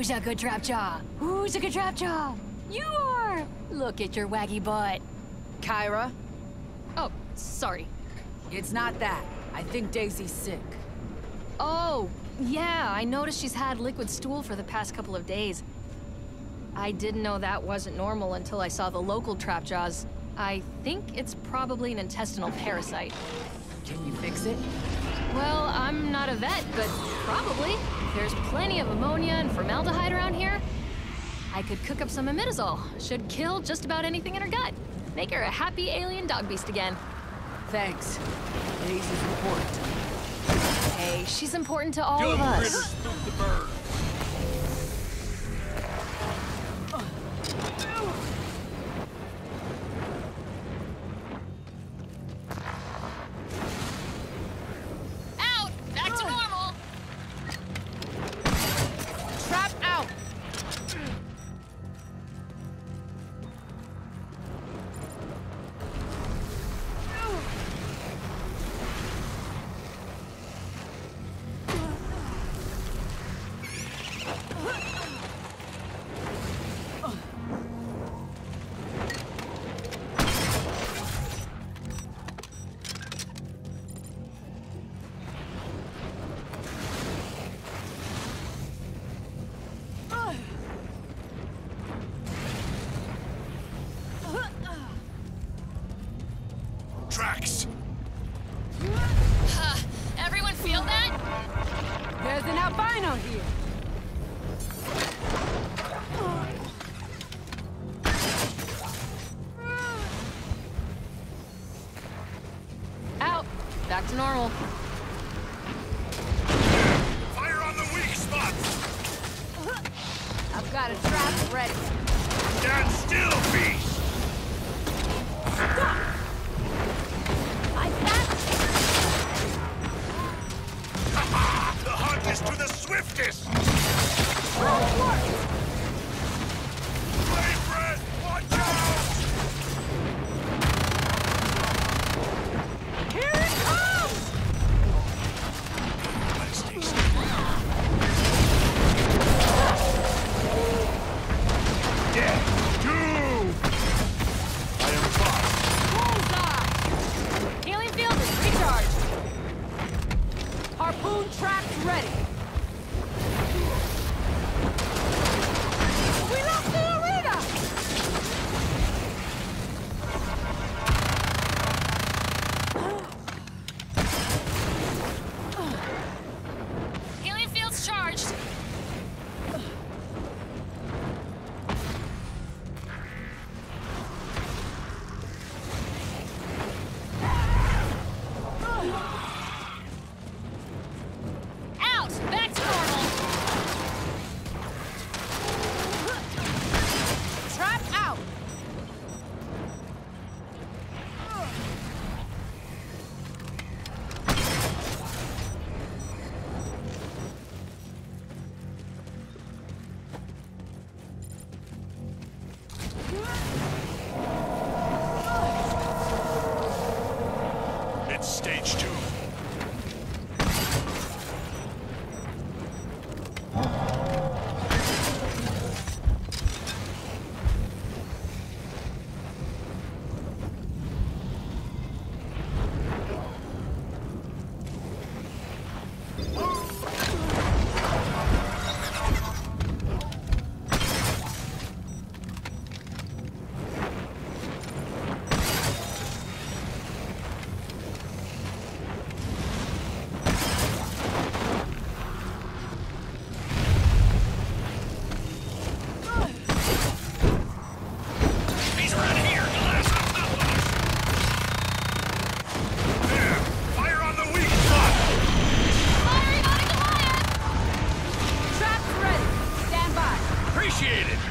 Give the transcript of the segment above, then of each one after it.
Who's a good trap jaw? Who's a good trap jaw? You are! Look at your waggy butt. Caira, Oh, sorry. it's not that. I think Daisy's sick. Oh, yeah, I noticed she's had liquid stool for the past couple of days. I didn't know that wasn't normal until I saw the local trap jaws. I think it's probably an intestinal parasite. Can you fix it? Well, I'm not a vet, but probably. There's plenty of ammonia and formaldehyde around here. I could cook up some imidazole. Should kill just about anything in her gut. Make her a happy alien dog beast again. Thanks. Daisy's important. Hey, she's important to all of us. An here. Out! Back to normal. Fire on the weak spots. I've got a trap ready. Is to the swiftest. Friend, watch out! Harpoon traps ready. Stage two. created.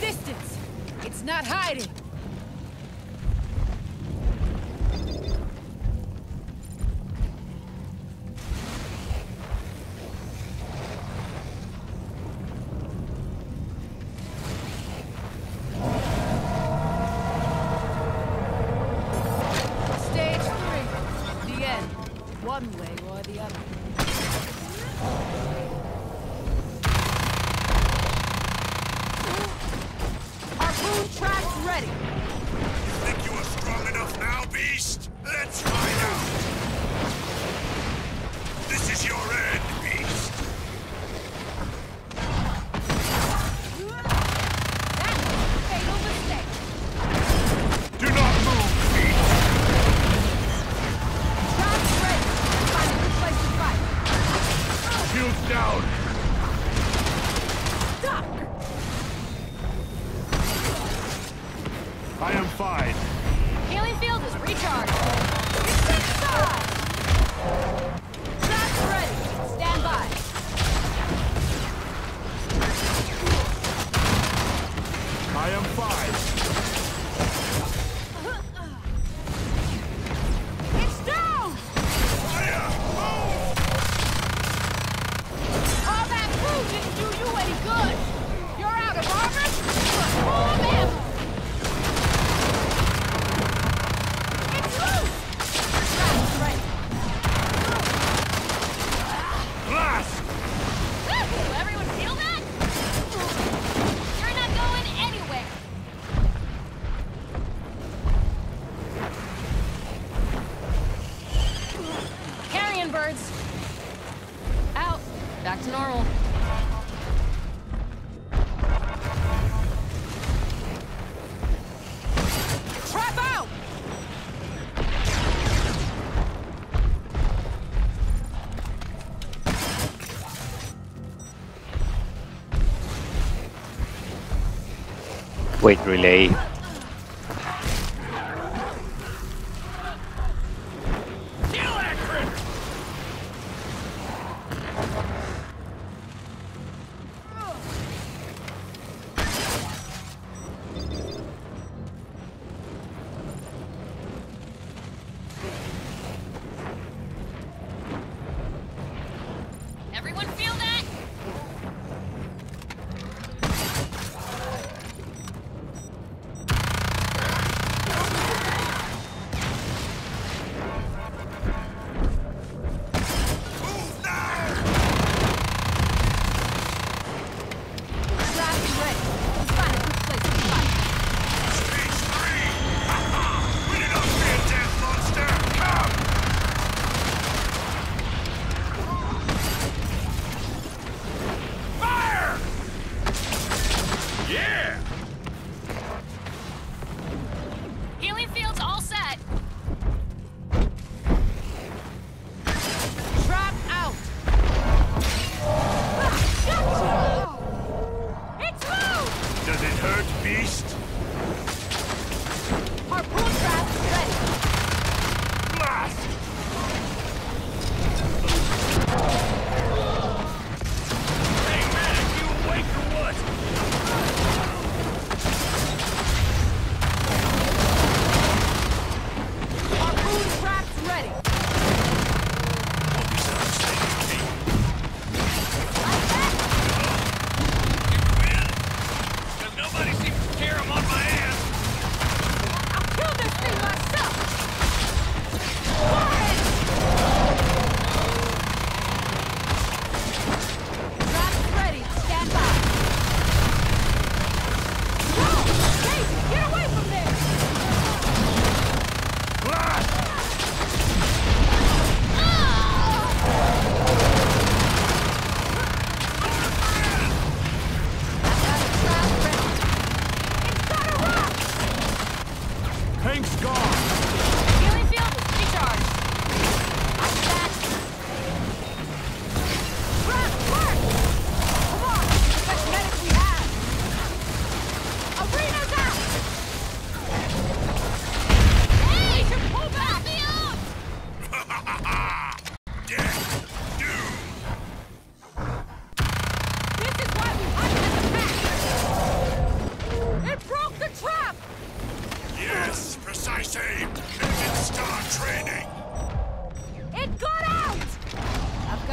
distance. It's not hiding. down! Duck! I am fine. Healing field is recharged. birds. Out. Back to normal. Trap out! Wait, relay.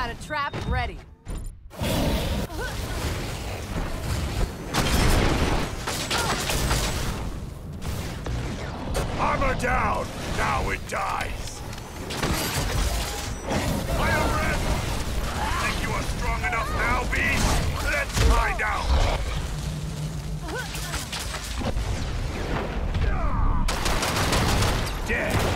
Got a trap ready. Armor down! Now it dies! Fire red! Think you are strong enough now, Beast? Let's find out! Dead!